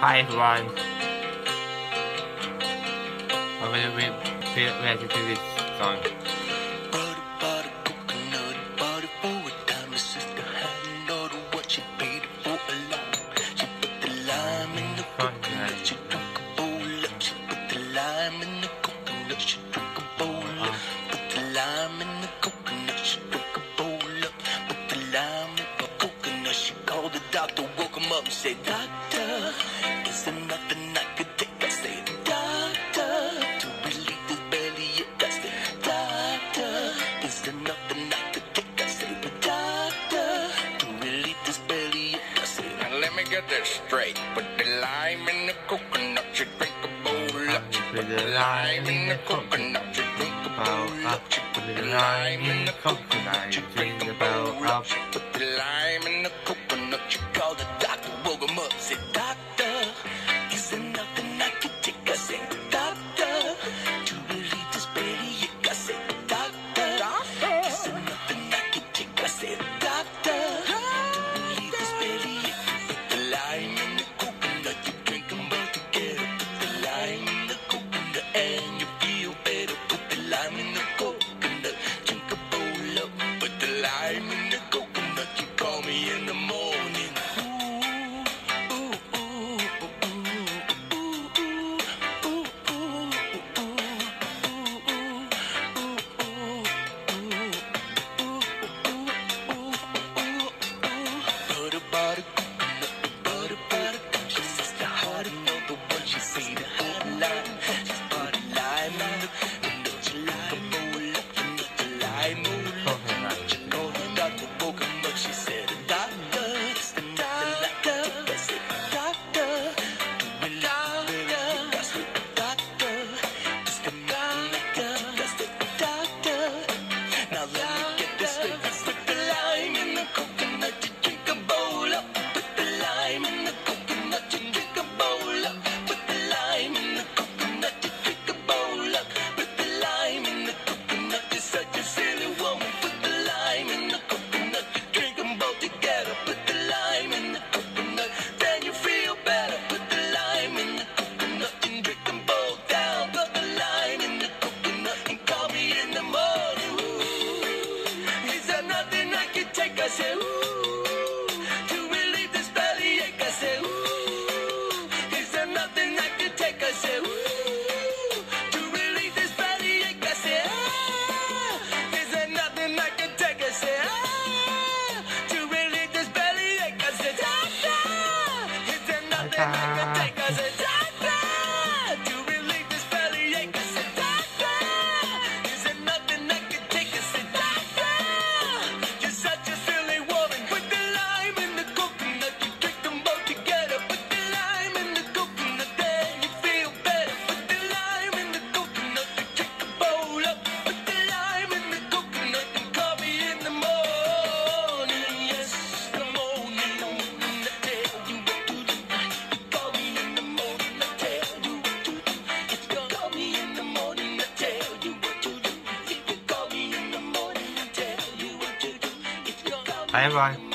Hi everyone. I'm gonna re- re- re- this song. doctor woke him up and said, Doctor, is there nothing I could take? I said, Doctor, to relieve this belly ache. I said, Doctor, is there nothing I could take? I said, Doctor, to relieve this belly ache. I said, Now let me get this straight. Put the lime in the coconut, you drink a bowl up. Put the lime in the coconut, you drink a bowl up. Put the lime in the coconut, you drink a bowl up. Put the lime in the coconut. Bye. 拜拜。